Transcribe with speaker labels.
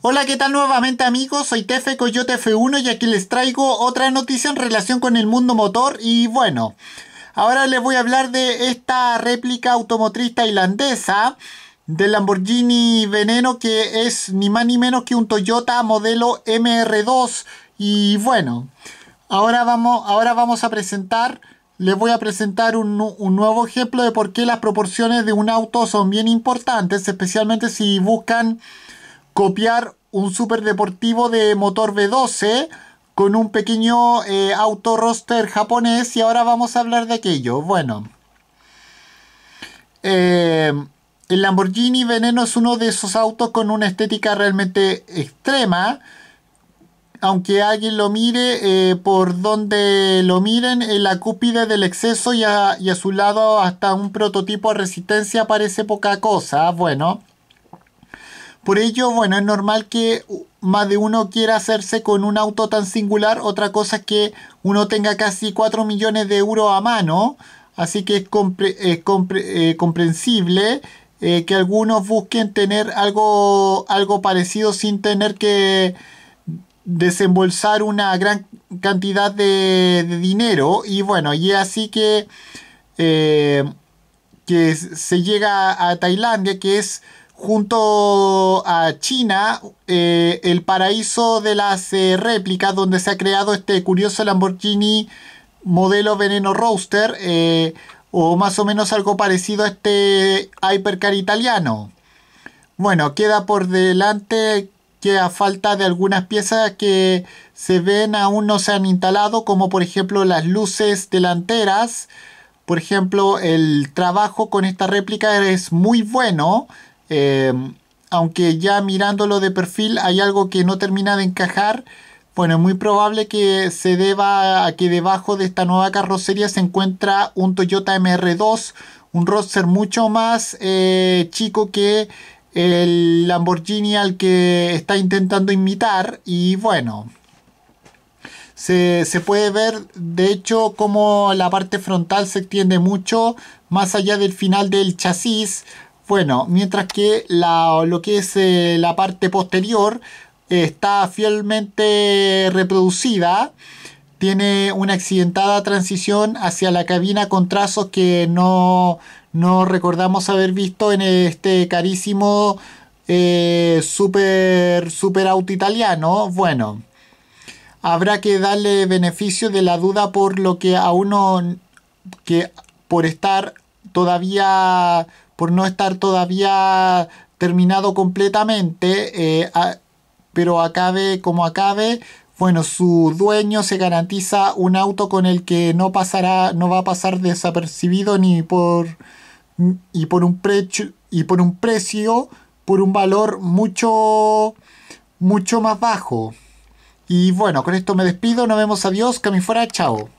Speaker 1: Hola, ¿qué tal nuevamente amigos? Soy Tefe Coyote F1 y aquí les traigo otra noticia en relación con el mundo motor y bueno, ahora les voy a hablar de esta réplica automotriz tailandesa del Lamborghini Veneno que es ni más ni menos que un Toyota modelo MR2 y bueno, ahora vamos, ahora vamos a presentar les voy a presentar un, un, nuevo ejemplo de por qué las proporciones de un auto son bien importantes, especialmente si buscan copiar un super deportivo de motor V12 con un pequeño eh, auto roster japonés y ahora vamos a hablar de aquello. Bueno, eh, el Lamborghini Veneno es uno de esos autos con una estética realmente extrema aunque alguien lo mire eh, por donde lo miren, en la cúpide del exceso y a, y a, su lado hasta un prototipo de resistencia parece poca cosa. Bueno, por ello, bueno, es normal que más de uno quiera hacerse con un auto tan singular. Otra cosa es que uno tenga casi 4 millones de euros a mano. Así que es, eh, comprensible eh, que algunos busquen tener algo, algo parecido sin tener que desembolsar una gran cantidad de, de dinero y bueno y así que eh, que se llega a Tailandia que es junto a China eh, el paraíso de las eh, réplicas donde se ha creado este curioso Lamborghini modelo Veneno Roadster eh, o más o menos algo parecido a este Hypercar italiano bueno queda por delante que a falta de algunas piezas que se ven aún no se han instalado, como por ejemplo las luces delanteras. Por ejemplo, el trabajo con esta réplica es muy bueno, eh, aunque ya mirándolo de perfil hay algo que no termina de encajar. Bueno, es muy probable que se deba a que debajo de esta nueva carrocería se encuentra un Toyota MR2, un roadster mucho más eh, chico que el Lamborghini al que está intentando imitar y bueno, se, puede ver de hecho como la parte frontal se extiende mucho más allá del final del chasis. Bueno, mientras que la, lo que es eh, la parte posterior está fielmente reproducida. Tiene una accidentada transición hacia la cabina con trazos que no, no recordamos haber visto en este carísimo eh, super, super auto italiano. Bueno, habrá que darle beneficio de la duda por lo que a uno que por estar todavía por no estar todavía terminado completamente eh, pero acabe como acabe bueno, su dueño se garantiza un auto con el que no pasará, no va a pasar desapercibido ni por y por un precio y por un precio por un valor mucho mucho más bajo. Y bueno, con esto me despido, nos vemos, adiós, que me fuera, chao.